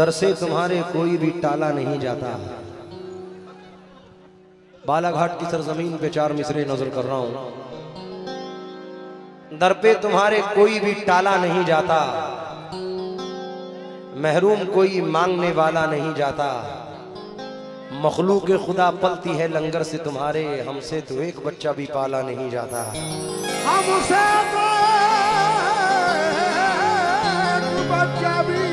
दर से तुम्हारे कोई भी टाला नहीं जाता। बालाघाट की सरजमीन पे चार मिसरे नज़र कर रहा हूँ। दर पे तुम्हारे कोई भी टाला नहीं जाता। महरूम कोई मांगने वाला नहीं जाता। मखलूक खुदा पलती है लंगर से तुम्हारे, हमसे तो एक बच्चा भी पाला नहीं जाता। हमसे तो एक बच्चा भी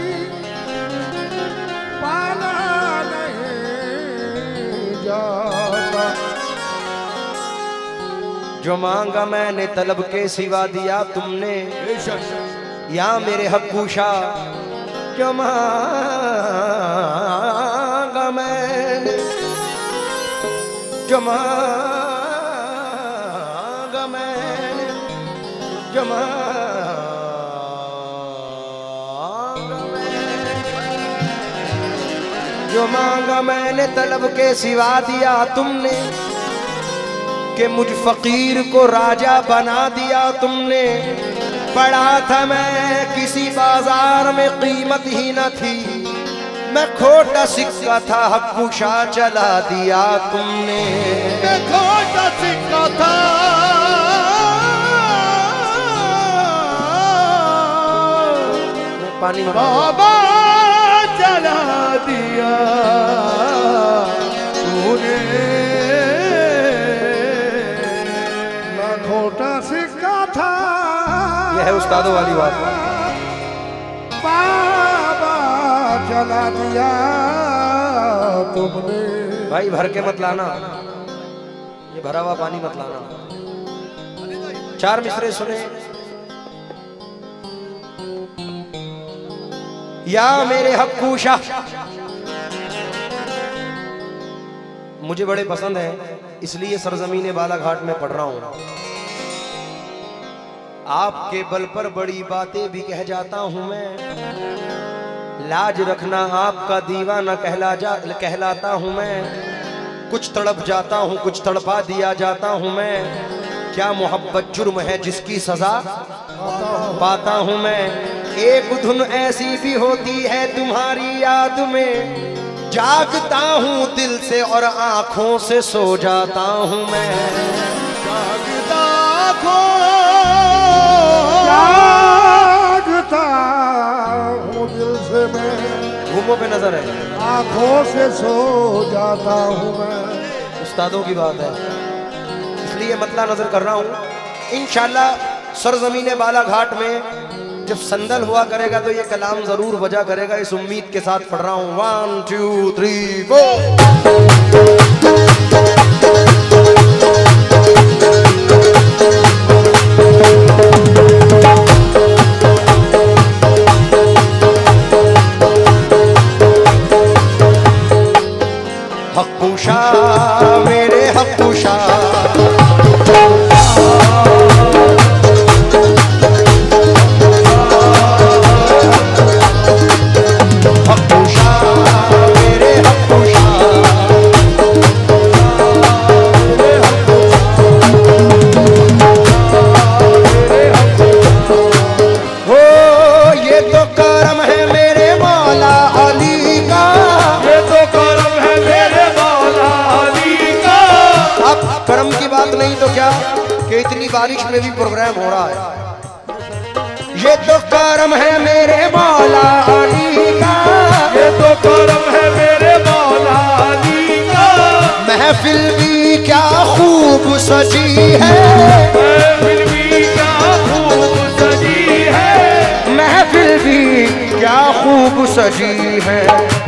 जो मांगा मैंने तलब के सिवा दिया तुमने। या मेरे हकूशा, जो मांगा मैंने, जो मांगा मैंने, जो मांगा मैंने, जो मांगा मैंने तलब के सिवा दिया तुमने। कि मुझ फकीर को राजा बना दिया तुमने। पढ़ा था मैं किसी बाज़ार में कीमत ही न थी। मैं खोटा सिक्का था हकुशा चला दिया तुमने। मैं खोटा सिक्का था। पानी बाबा चला दिया। उस्तादों वाली बात। बाबा चला दिया तुमने। भाई भर के मत लाना। ये भरा हुआ पानी मत लाना। चार मिसरे सुने। या मेरे हक्कूशा मुझे बड़े पसंद है इसलिए सरजमीन बालाघाट में पढ़ रहा हूँ। आपके बल पर बड़ी बातें भी कह जाता हूँ मैं। लाज रखना आपका दीवाना कहला जा, कहलाता हूँ मैं। कुछ तड़प जाता हूँ, कुछ तड़पा दिया जाता हूँ मैं। क्या मोहब्बत जुर्म है जिसकी सजा? पाता हूँ मैं। एक धुन ऐसी भी होती है तुम्हारी याद में। जागता हूँ दिल से और आँखों से सो जाता हूँ मैं। जागता खो जागता हूँ दिल से मैं। घूमो पे नज़र है। आँखों से सो जाता हूँ मैं। उस्तादों की बात है। इसलिए मतला नज़र कर रहा हूँ। इंशाल्लाह सरजमीन बालाघाट में जब संदल हुआ करेगा तो ये कलाम ज़रूर वजह करेगा। इस उम्मीद के साथ पढ़ रहा हूँ। वन टू थ्री फोर सजी है। महफिल भी क्या खूब सजी है। महफिल भी क्या खूब सजी है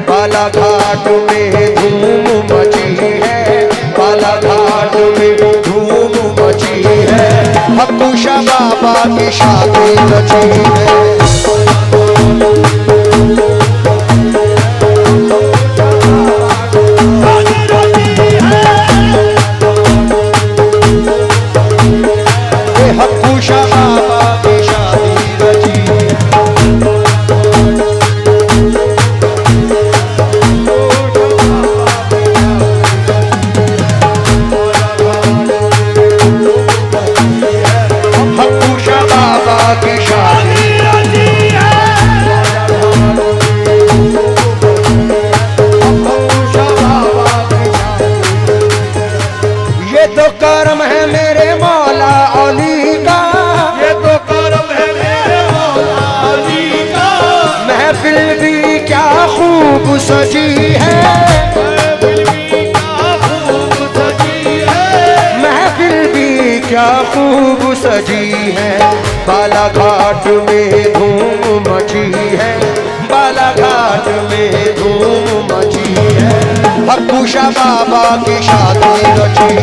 बालाघाट में धूम मची है। बालाघाट में धूम मची है। हकुशा बाबा की शादी रची है।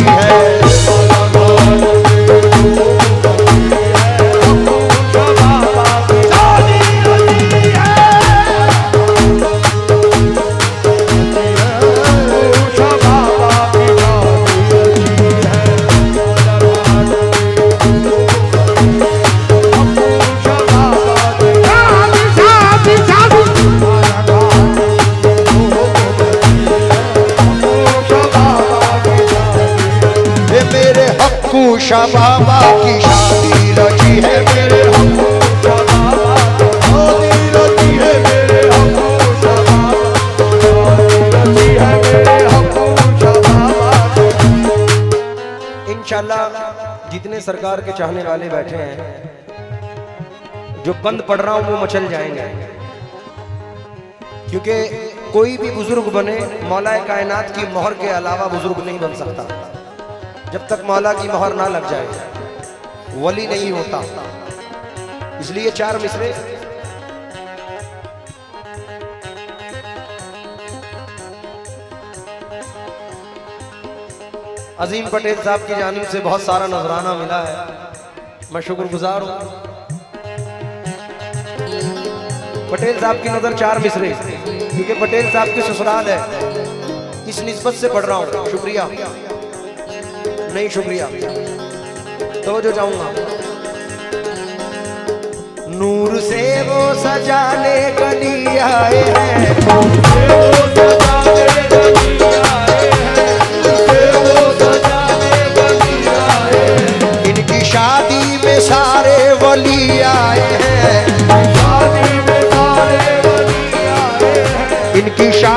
है चाहने वाले बैठे हैं। जो बंद पड़ रहा हूँ, वो मचल जाएँगे। क्योंकि कोई भी बुज़ुर्ग बने मौला कायनात की मोहर के अलावा बुज़ुर्ग नहीं बन सकता। जब तक मौला की मोहर ना लग जाए, वली नहीं होता। इसलिए चार मिसरे। अजीम पटेल साहब की जानिब से बहुत सारा नजराना मिला है। मैं शुक्रगुजार हूँ। पटेल साहब की नज़र चार मिसरे क्योंकि पटेल साहब की ससुराल है। इस निस्बत से पढ़ रहा हूँ। शुक्रिया। नहीं, शुक्रिया। तो जो जाऊँगा नूर से वो सजाने गली आए हैं। shot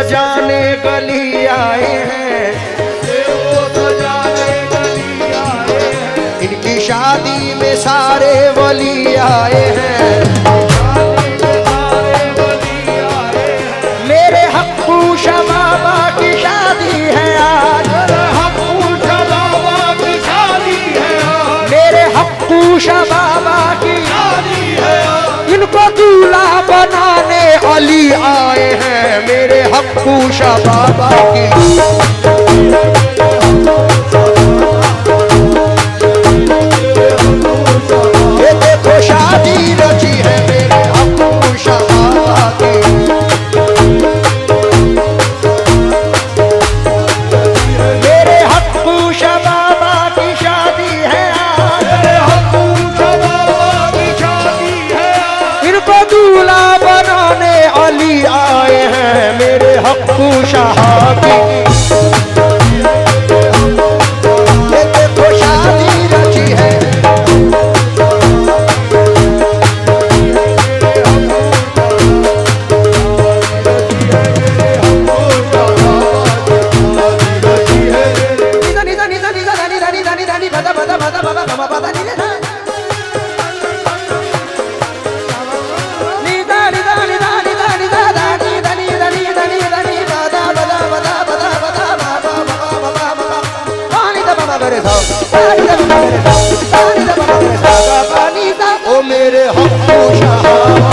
सजाने गली आए हैं। इनकी शादी में सारे वली आए हैं। मेरे की शादी है आज। मेरे हक्कू बाबा की इनको दूल्हा बनाने अली आए हैं। अब पूछा बाबा की। मेरे हक्कू शाह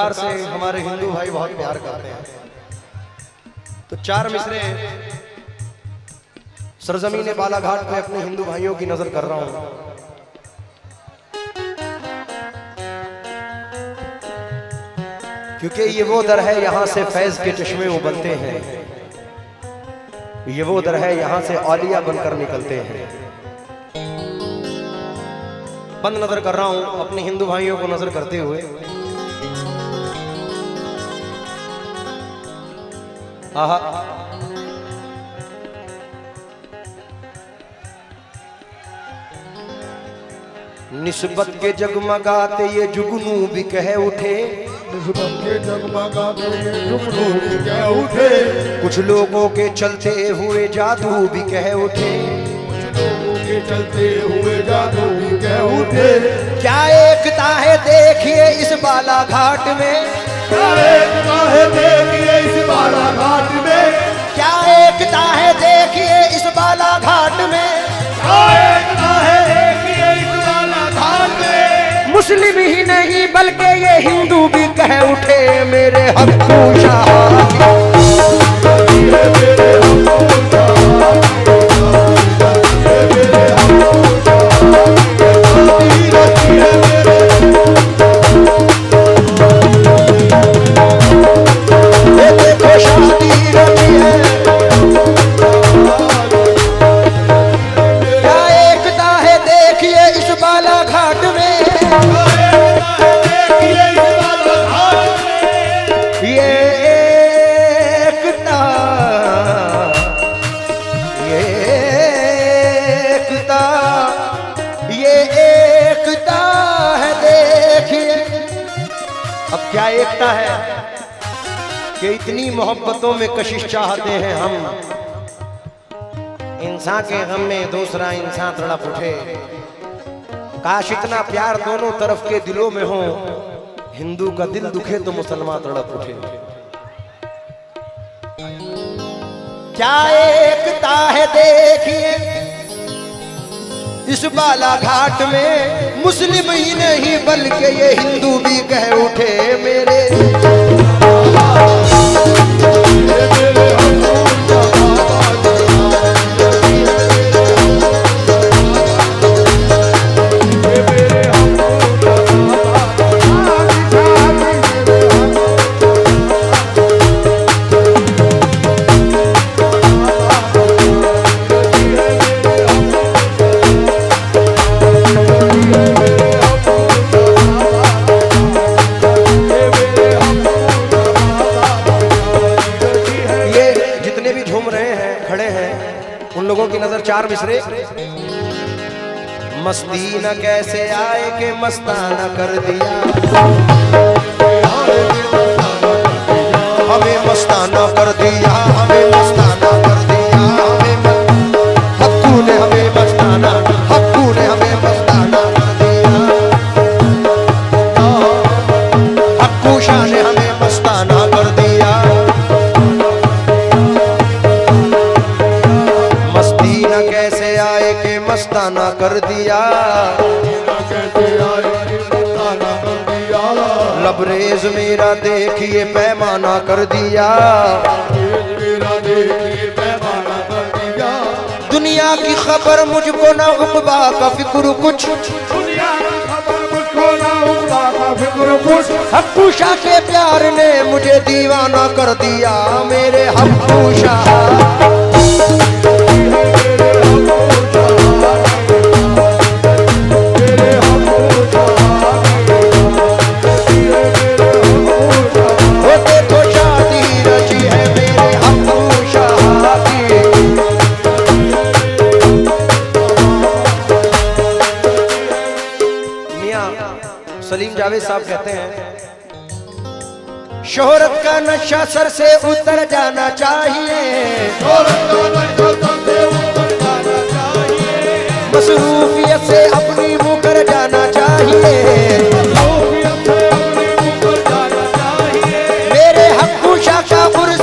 सरकार से हमारे हिंदू भाई बहुत प्यार करते हैं। तो चार मिसरे सरजमीन बालाघाट में अपने हिंदू भाइयों की नज़र कर रहा हूँ। क्योंकि ये वो दर है यहाँ से फैज के चश्मे उबलते हैं। ये वो दर है यहाँ से औलिया बनकर निकलते हैं। बंद नज़र कर रहा हूँ अपने हिंदू भाइयों को नज़र करते हुए। आहा। निस्बत के जगमगाते ये जुगनू भी कह उठे। निस्बत के जगमगाते ये जुगनू भी कह उठे। कुछ लोगों के चलते हुए जादू भी कह उठे। कुछ लोगों के चलते हुए जादू भी कह उठे। क्या एकता है देखिए इस बालाघाट में? क्या एकता है देखिए इस बालाघाट में। क्या एकता है देखिए इस बालाघाट में? क्या एकता है देखिए इस बालाघाट में। मुस्लिम ही नहीं बल्कि ये हिंदू भी कह उठे मेरे हक्कू शाह क्या एकता है कि इतनी मोहब्बतों में कशिश चाहते हैं हम? इंसान के गम में दूसरा इंसान तड़प उठे। काश इतना प्यार दोनों तरफ़ के दिलों में हो, हिंदू का दिल दुखे तो मुसलमान तड़प उठे। क्या एकता है देखिए इस बाला घाट में मुस्लिम ही नहीं बल्कि ये हिंदू भी कह उठे मेरे। मस्ताना कर दिया। हमें मस्ताना कर दिया, हमें मस्ताना कर दिया, हमें हक्कू ने हमें मस्ताना, हक्कू ने हमें मस्ताना कर दिया। हक्कू शाह ने हमें मस्ताना कर दिया। मस्ती न कैसे आए के मस्ताना कर दिया। मेरा देखिए पैमाना कर दिया। मेरा देखिए पैमाना कर दिया। दुनिया की खबर मुझको ना उकबा का फ़िक्र कुछ। दुनिया की खबर मुझको ना उठा का फ़िक्र कुछ। हक्कू शाह के प्यार ने मुझे दीवाना कर दिया मेरे शाह जावेद साहब कहते हैं, शोहरत का नशा सर से उतर जाना चाहिए। मसरूफियत से अपनी मुकर जाना चाहिए। मेरे हक्कू शाखा पुरुष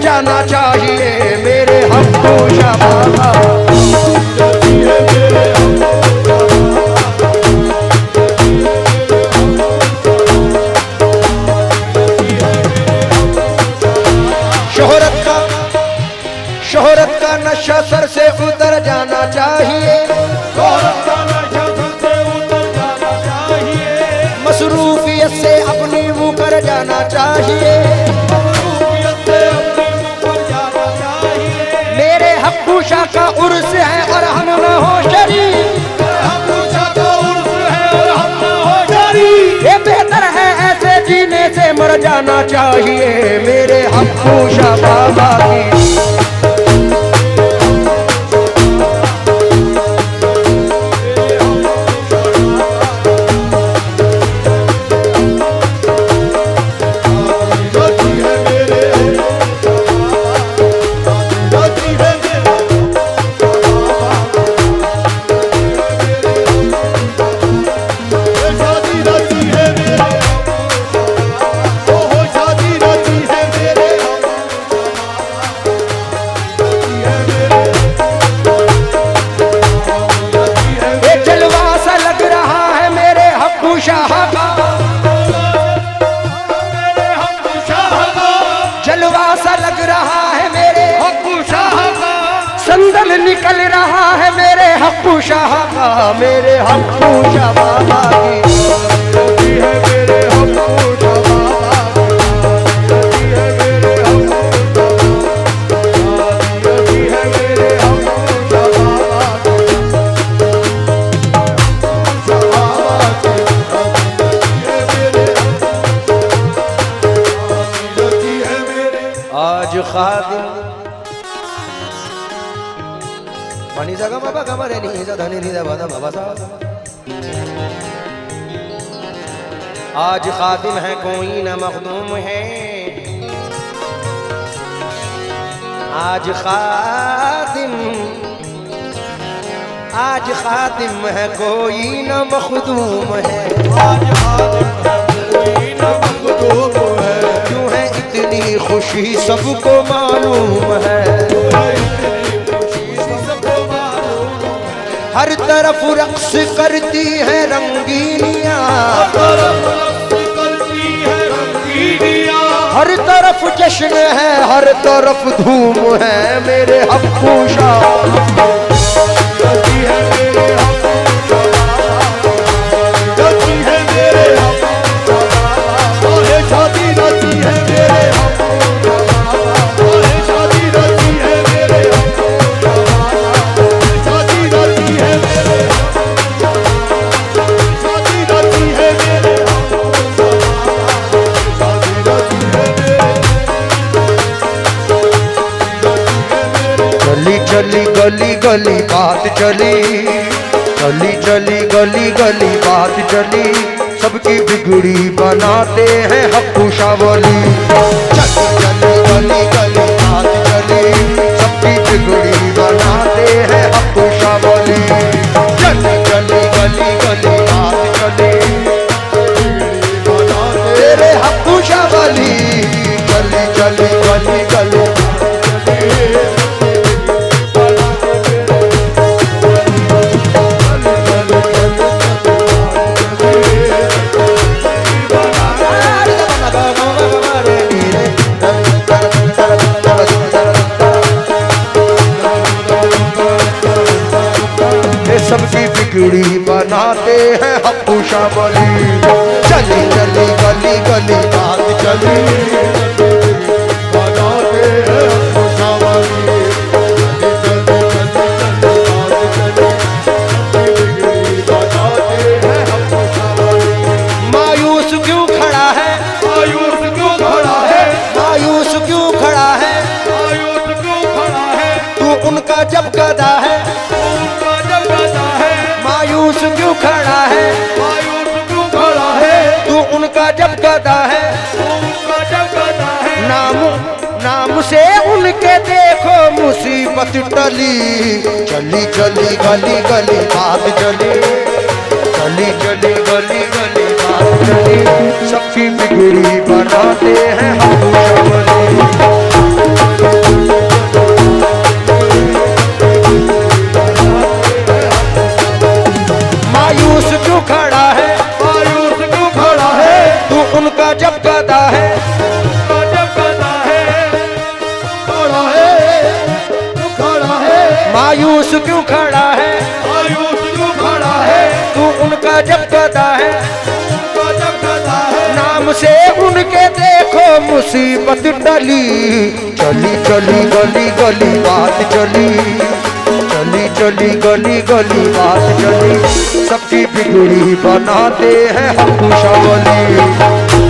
जाना चाहिए। शोहरत का नशा सर से उतर जाना चाहिए। जाना चाहिए मेरे हम शाह बाबा की। धनी निदा बदा आज खातिम है कोई न मखदूम है। आज खातिम आज खातिम है कोई न मखदूम है। आज खातिम कोई है। क्यों है इतनी खुशी सबको मालूम है हर तरफ़ रक्स करती है रंगीनिया। हर तरफ़ जश्न है, हर तरफ़ धूम है मेरे हब्बू शाह गली बात चली। चली चली, गली गली, बात चली। सबकी बिगड़ी बनाते हैं हप्पू शावली acaba गली गली गली बात चली गली गली गली गली बात चली सबकी बिगड़ी बनाते हैं मायूस क्यों खड़ा है? मायूस क्यों खड़ा है? तू उनका जब गदा है मायूस क्यों खड़ा है? आयुष क्यों खड़ा है? तू उनका जब गदा है। उनका जब गदा है। नाम से उनके देखो मुसीबत टली चली चली गली गली बात चली। चली चली गली गली बात चली। सबकी बिगड़ी बनाते हैं हम कुशावली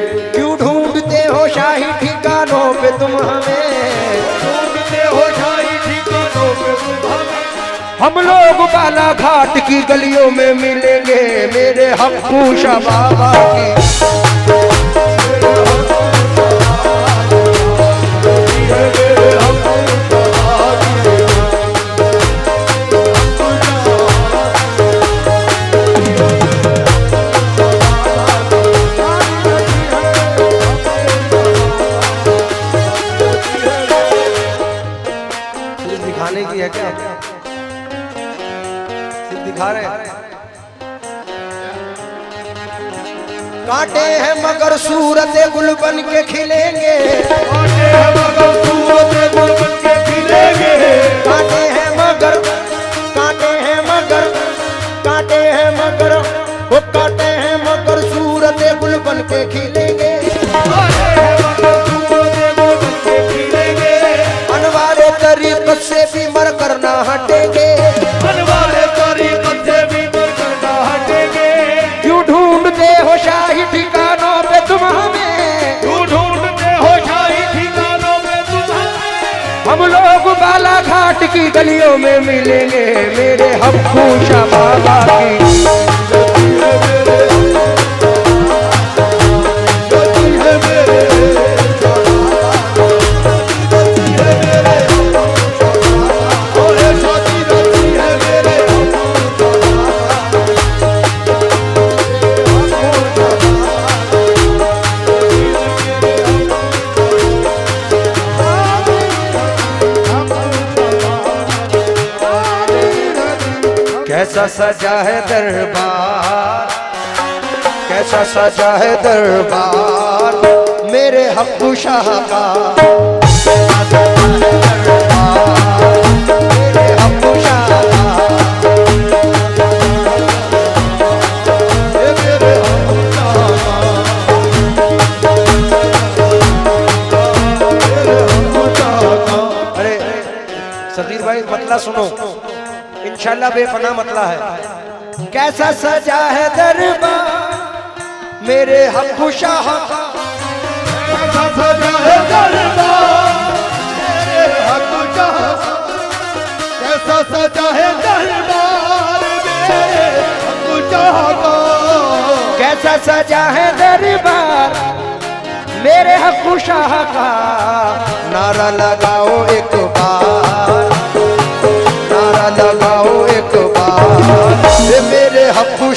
हम लोग बालाघाट की गलियों में मिलेंगे मेरे हक्कूशा बाबा की कांटे हैं मगर सूरत गुल बन के खिलेंगे। कांटे हैं मगर काटे हैं मगर काटे हैं मगर वो काटे हैं मगर सूरत गुल बन के खिलेंगे। गलियों में मिलेंगे मेरे हक्कूशा बाबा की कैसा सजा है दरबार? कैसा सजा है दरबार? मेरे हक्कू शाह का कैसा सजा है दरबार, मेरे हक्कू शाह। मतला बेपना मतला है कैसा सजा है दरबार मेरे हक्कू शाह। कैसा सजा है दरबार में हमको चाहता कैसा सजा है दरबार मेरे हक्कू शाह का। नारा लगाओ एक